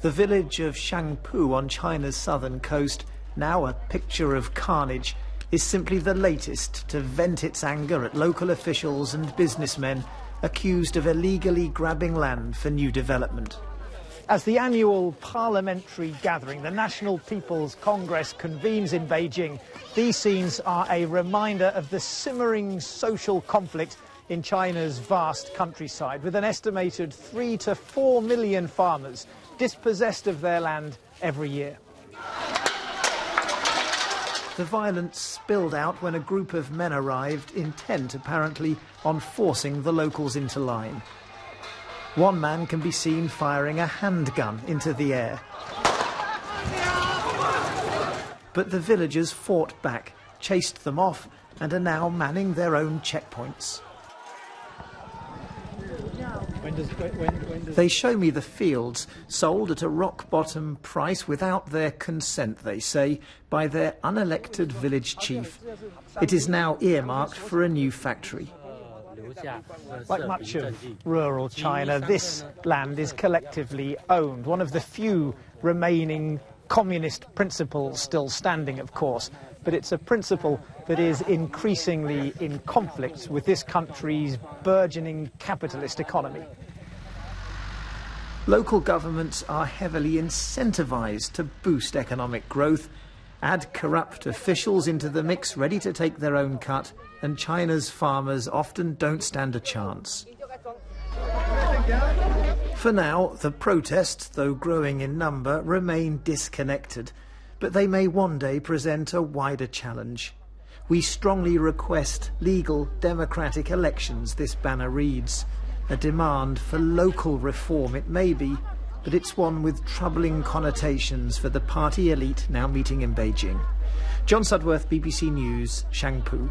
The village of Shangpu on China's southern coast, now a picture of carnage, is simply the latest to vent its anger at local officials and businessmen accused of illegally grabbing land for new development. As the annual parliamentary gathering, the National People's Congress, convenes in Beijing, these scenes are a reminder of the simmering social conflict in China's vast countryside, with an estimated three to four million farmers dispossessed of their land every year. The violence spilled out when a group of men arrived, intent apparently on forcing the locals into line. One man can be seen firing a handgun into the air. But the villagers fought back, chased them off, and are now manning their own checkpoints. When does, when, when does... They show me the fields, sold at a rock bottom price without their consent, they say, by their unelected village chief. It is now earmarked for a new factory. Like much of rural China, this land is collectively owned, one of the few remaining communist principles still standing, of course, but it's a principle that is increasingly in conflict with this country's burgeoning capitalist economy. Local governments are heavily incentivized to boost economic growth, add corrupt officials into the mix ready to take their own cut, and China's farmers often don't stand a chance. For now, the protests, though growing in number, remain disconnected, but they may one day present a wider challenge. We strongly request legal democratic elections, this banner reads. A demand for local reform it may be, but it's one with troubling connotations for the party elite now meeting in Beijing. John Sudworth, BBC News, Shangpu.